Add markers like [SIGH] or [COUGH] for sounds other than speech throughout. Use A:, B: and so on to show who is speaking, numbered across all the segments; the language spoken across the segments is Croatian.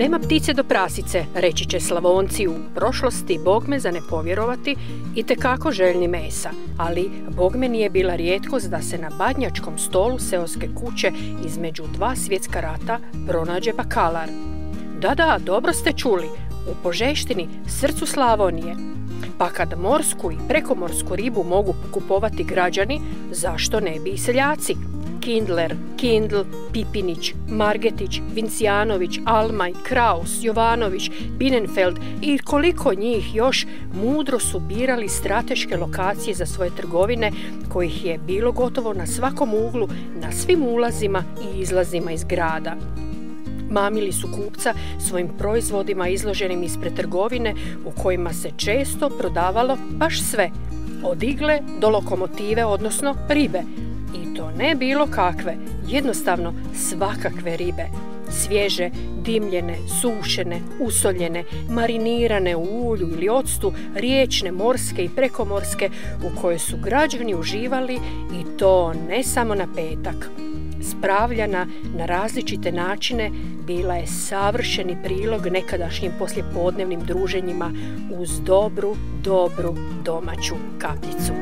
A: Nema ptice do prasice, reći će slavonci u prošlosti, bogme za ne povjerovati i tekako željni mesa, ali bogme nije bila rijetkost da se na badnjačkom stolu seoske kuće između dva svjetska rata pronađe bakalar. Da, da, dobro ste čuli, u Požeštini, srcu Slavonije. Pa kad morsku i prekomorsku ribu mogu kupovati građani, zašto ne bi i seljaci? Kindler, Kindl, Pipinić, Margetić, Vincijanović, Almaj, Kraus, Jovanović, Binenfeld i koliko njih još mudro su birali strateške lokacije za svoje trgovine kojih je bilo gotovo na svakom uglu, na svim ulazima i izlazima iz grada. Mamili su kupca svojim proizvodima izloženim ispred trgovine u kojima se često prodavalo baš sve, od igle do lokomotive, odnosno ribe, ne bilo kakve, jednostavno svakakve ribe. Svježe, dimljene, sušene, usoljene, marinirane u ulju ili octu, riječne, morske i prekomorske u koje su građani uživali i to ne samo na petak. Spravljana na različite načine bila je savršeni prilog nekadašnjim poslijepodnevnim druženjima uz dobru, dobru domaću kapljicu.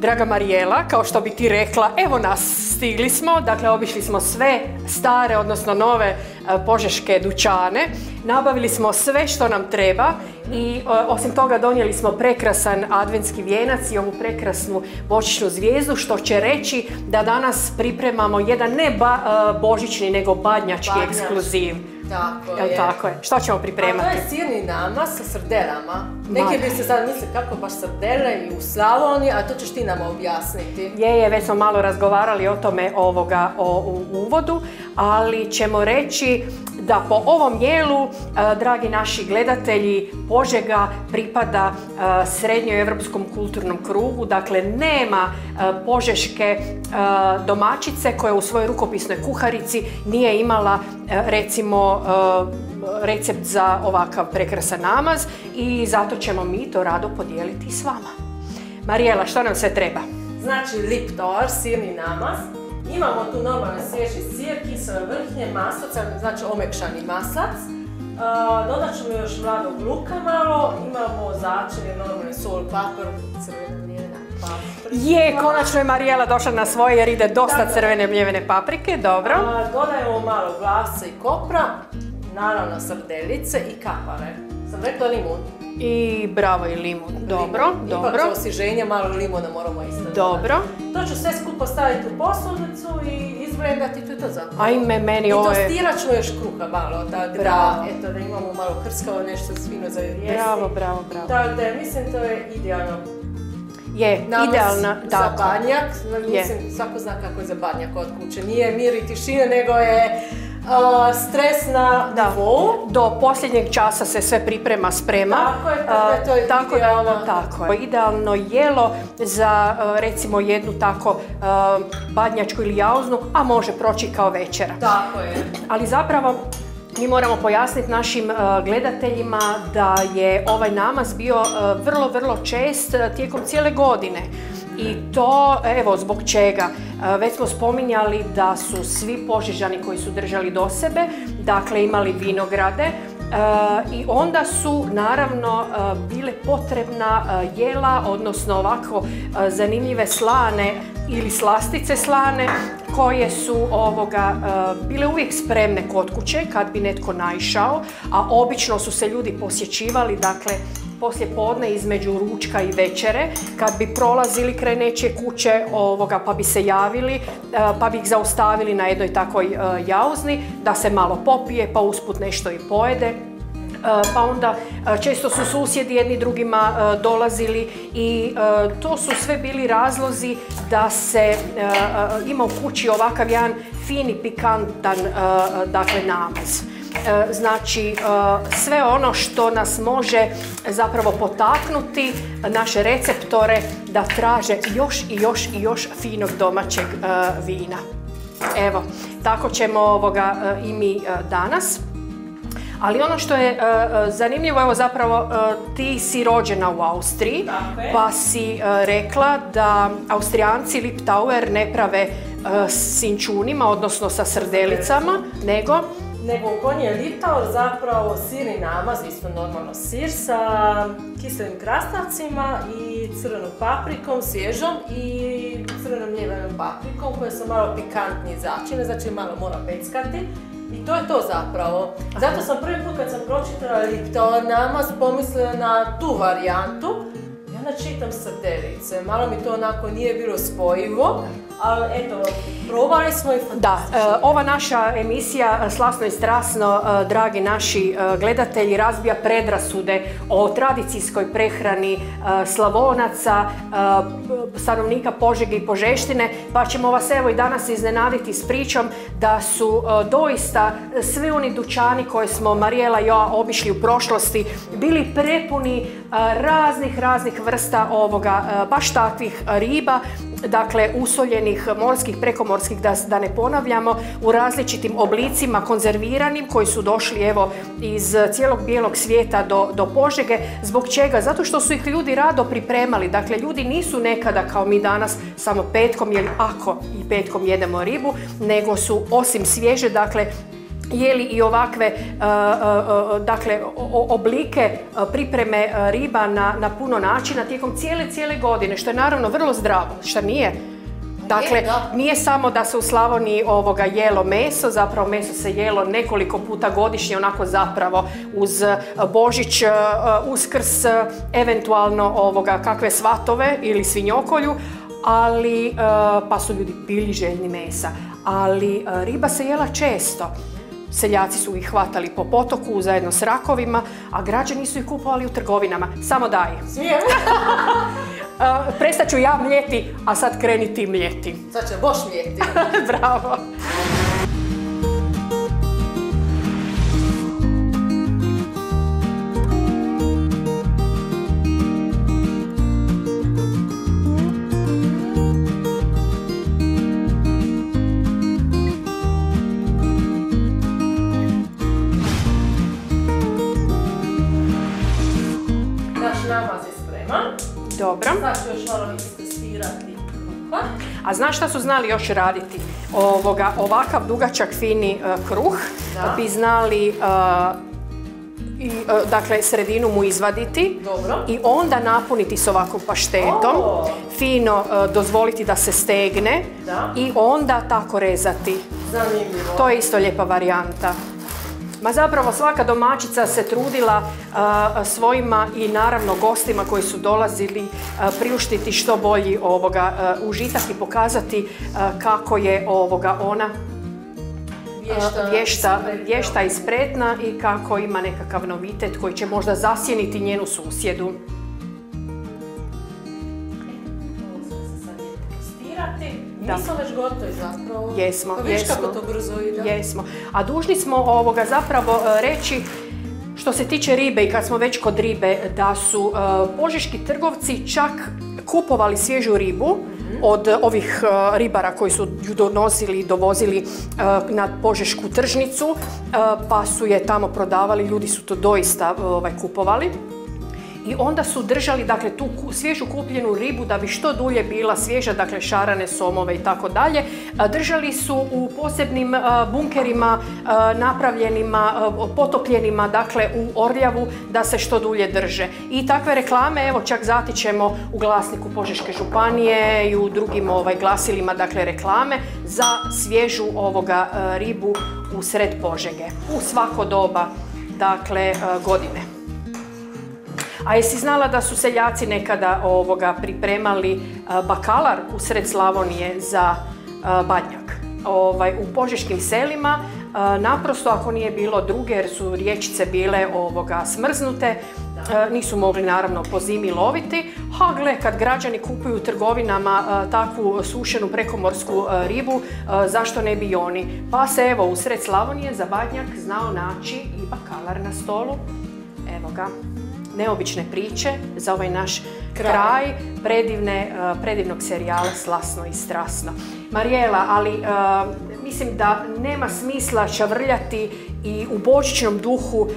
A: Draga Marijela, kao što bi ti rekla, evo nas, stigli smo, dakle obišli smo sve stare, odnosno nove e, požeške dućane, nabavili smo sve što nam treba i e, osim toga donijeli smo prekrasan adventski vijenac i ovu prekrasnu božićnu zvijezdu, što će reći da danas pripremamo jedan ne e, božićni, nego badnjački. ekskluziv.
B: Tako je.
A: tako je. Što ćemo pripremati?
B: A to je sirni nama sa srdelama. Neki bi se sad mislili kako baš srdele i u Slavoniji, a to ćeš ti nam objasniti.
A: Je, je, već smo malo razgovarali o tome ovoga o, u uvodu, ali ćemo reći da po ovom jelu, e, dragi naši gledatelji, Požega pripada e, srednjoj europskom kulturnom krugu, dakle nema e, požeške domaćice koja u svojoj rukopisnoj kuharici nije imala recimo recept za ovakav prekrasan namaz i zato ćemo mi to rado podijeliti s vama. Marijela, što nam sve treba?
B: Znači liptor, sirni namaz, Imamo tu normalno svježi sir, kisele vrhnje, maslac, znači omekšani masac. dodat ćemo još mladog luka malo, imamo začinje, normalni sol, papr, crvena mljevena paprika.
A: Je, konačno je Marijela došla na svoje jer ide dosta crvene mljevene paprike, dobro.
B: dodajemo malo glasa i kopra, naravno srdelice i kapare. Sam rekla limun.
A: I bravo i limun. Dobro, dobro. Ipak
B: za osvježenje malo limuna moramo isto.
A: Dobro.
B: To ću sve skupo staviti u posudnicu i izblendati to je to za
A: Ajme, meni ovo
B: je... I tostirat ću još kruha malo, tako da, eto, da imamo malo krskavo nešto svino za jesti.
A: Bravo, bravo, bravo.
B: Tako da, mislim, to je idealno.
A: Je, idealna,
B: za banjak, mislim, svako zna kako je za banjak od kuće. Nije mir i tišina, nego je stres na da.
A: Do posljednjeg časa se sve priprema, sprema.
B: Tako je, tako je, to je tako idealno.
A: tako je. Idealno jelo za recimo jednu tako badnjačku ili jauznu, a može proći kao večera.
B: Tako je.
A: Ali zapravo mi moramo pojasniti našim gledateljima da je ovaj namaz bio vrlo, vrlo čest tijekom cijele godine. I to, evo, zbog čega? E, već smo spominjali da su svi požižani koji su držali do sebe, dakle imali vinograde, e, i onda su naravno e, bile potrebna jela, odnosno ovako zanimljive slane ili slastice slane koje su ovoga bile uvijek spremne kod kuće kad bi netko naišao, a obično su se ljudi posjećivali, dakle poslije podne između ručka i večere, kad bi prolazili kraj nečije kuće ovoga, pa bi se javili, e, pa bi ih zaustavili na jednoj takvoj e, jauzni, da se malo popije, pa usput nešto i pojede. E, pa onda često su susjedi jedni drugima dolazili i to su sve bili razlozi da se ima u kući ovakav jedan fini, pikantan dakle, namaz. E, znači e, sve ono što nas može zapravo potaknuti naše receptore da traže još i još i još finog domaćeg e, vina. Evo, tako ćemo ovoga i mi danas. Ali ono što je zanimljivo, evo zapravo ti si rođena u Austriji, pa si rekla da Austrijanci Liptauer ne prave sinčunima, odnosno sa srdelicama, nego?
B: Nego konje je litaor zapravo sirni namaz, isto normalno sir sa kiselim krastavcima i crvenom paprikom, svježom i crvenom mljevenom paprikom koje su malo pikantnije začine, znači malo mora peckati. I to je to zapravo. Zato sam prvi put kad sam pročitala litaor namaz pomislila na tu varijantu. Onda čitam srdelice. Malo mi to onako nije bilo spojivo ali eto, probali smo i
A: Da, e, ova naša emisija e, Slasno i strasno, e, dragi naši gledatelji, razbija predrasude o tradicijskoj prehrani slavonaca, stanovnika Požege i Požeštine, pa ćemo vas evo i danas iznenaditi s pričom da su doista svi oni dućani koje smo Marijela i ja obišli u prošlosti bili prepuni raznih, raznih vrsta ovoga, baš takvih riba dakle usoljenih morskih, prekomorskih, da, da ne ponavljamo, u različitim oblicima konzerviranim koji su došli evo iz cijelog bijelog svijeta do, do Požege. Zbog čega? Zato što su ih ljudi rado pripremali. Dakle, ljudi nisu nekada kao mi danas samo petkom, jer ako i petkom jedemo ribu, nego su osim svježe, dakle, jeli i ovakve e, e, e, dakle, oblike pripreme riba na, na puno načina tijekom cijele, cijele godine, što je naravno vrlo zdravo, što nije? Dakle, nije samo da se u Slavoniji ovoga jelo meso, zapravo meso se jelo nekoliko puta godišnje, onako zapravo uz Božić, Uskrs, eventualno ovoga kakve svatove ili svinjokolju, ali pa su ljudi bili željni mesa. Ali riba se jela često. Seljaci su ih hvatali po potoku zajedno s rakovima, a građani su ih kupovali u trgovinama. Samo daj.
B: Smijem? [LAUGHS]
A: Prestat ću ja mljeti, a sad kreni ti mljeti.
B: Sad će boš mljeti. [LAUGHS]
A: Bravo. A znaš šta su znali još raditi? Ovoga, ovakav dugačak fini e, kruh bi znali e, i, e, dakle, sredinu mu izvaditi
B: Dobro.
A: i onda napuniti s ovakvom paštetom, fino dozvoliti da se stegne i onda tako rezati.
B: Zanimljivo.
A: To je isto lijepa varijanta. Ma zapravo svaka domaćica se trudila svojima i naravno gostima koji su dolazili priuštiti što bolji ovoga užitak i pokazati kako je ovoga ona vješta, vješta i spretna i kako ima nekakav novitet koji će možda zasjeniti njenu susjedu.
B: Da. Mi smo već gotovi zapravo.
A: Jesmo,
B: pa
A: jesmo.
B: kako to brzo ide.
A: Jesmo. A dužni smo ovoga zapravo e, reći što se tiče ribe i kad smo već kod ribe, da su e, požeški trgovci čak kupovali svježu ribu mhm. od ovih e, ribara koji su ju donosili i dovozili na požešku tržnicu, pa su je tamo prodavali, ljudi su to doista ovaj, kupovali i onda su držali dakle tu svježu kupljenu ribu da bi što dulje bila svježa, dakle šarane, somove i tako dalje. Držali su u posebnim bunkerima napravljenima, potopljenima dakle u Orljavu da se što dulje drže. I takve reklame evo čak zatičemo u glasniku Požeške županije i u drugim ovaj, glasilima dakle reklame za svježu ovoga ribu u sred Požege u svako doba dakle godine. A jesi znala da su seljaci nekada ovoga pripremali e, bakalar u sred Slavonije za e, badnjak? Ovaj, u požeškim selima, e, naprosto ako nije bilo druge jer su riječice bile ovoga smrznute, nisu mogli naravno po zimi loviti, a gle, kad građani kupuju u trgovinama takvu sušenu prekomorsku ribu, zašto ne bi i oni? Pa se evo u sred Slavonije za badnjak znao naći i bakalar na stolu. Evo ga neobične priče za ovaj naš kraj, predivne, eh, predivnog serijala Slasno i strasno. Marijela, ali eh, mislim da nema smisla čavrljati i u božićnom duhu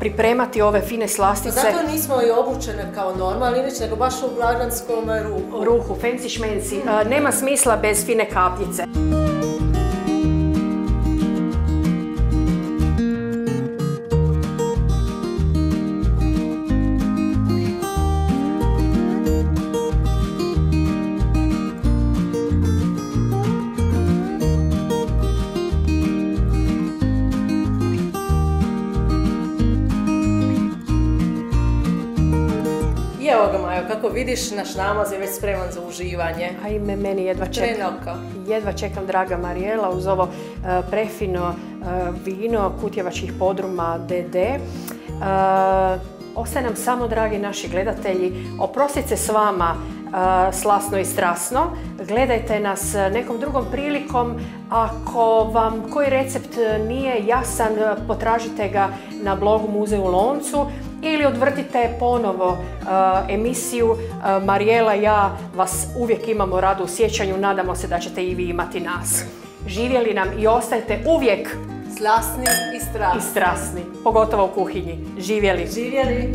A: pripremati ove fine slastice.
B: Zato nismo i obučene kao normalni, nego baš u blagdanskom ruhu.
A: Ruhu, fancy šmenci. nema smisla bez fine kapljice.
B: Kako vidiš, naš namaz je već spreman za uživanje.
A: A ime meni jedva čekam. Jedva čekam, draga Marijela, uz ovo e, prefino e, vino Kutjevačkih podruma DD. E, ostaje nam samo, dragi naši gledatelji, oprostite s vama slasno i strasno. Gledajte nas nekom drugom prilikom. Ako vam koji recept nije jasan, potražite ga na blogu Muzeju Loncu ili odvrtite ponovo uh, emisiju. Uh, Marijela i ja vas uvijek imamo rado u sjećanju, nadamo se da ćete i vi imati nas. Živjeli nam i ostajte uvijek
B: slasni i strasni.
A: I strasni, pogotovo u kuhinji. Živjeli.
B: Živjeli.